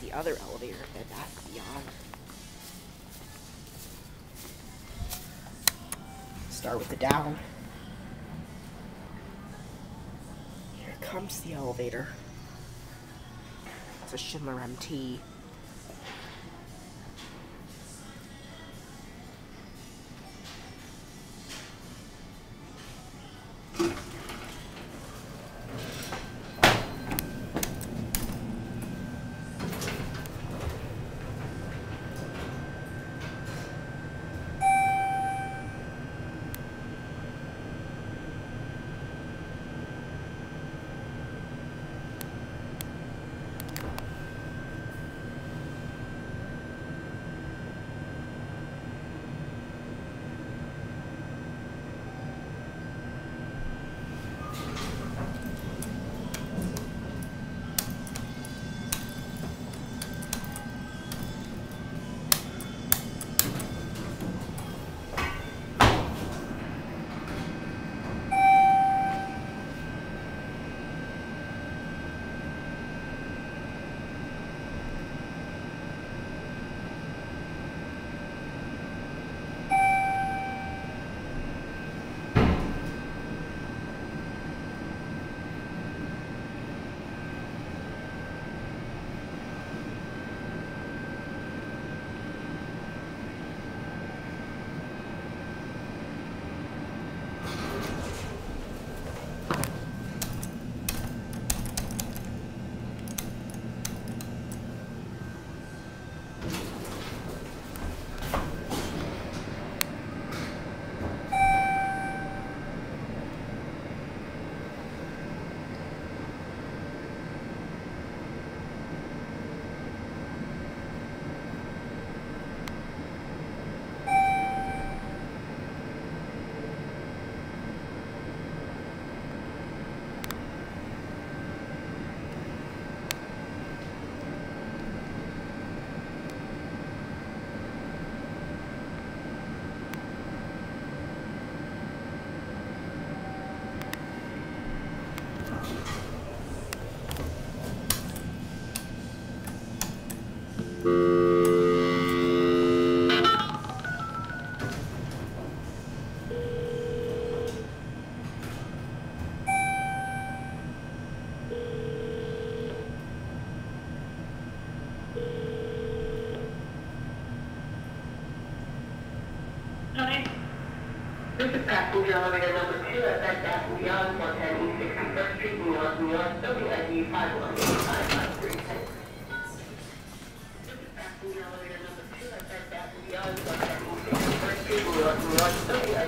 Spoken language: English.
the other elevator, and that's beyond. Start with the down. Here comes the elevator. It's a Schindler MT. Street, New York, New York, WID 5185. Russia.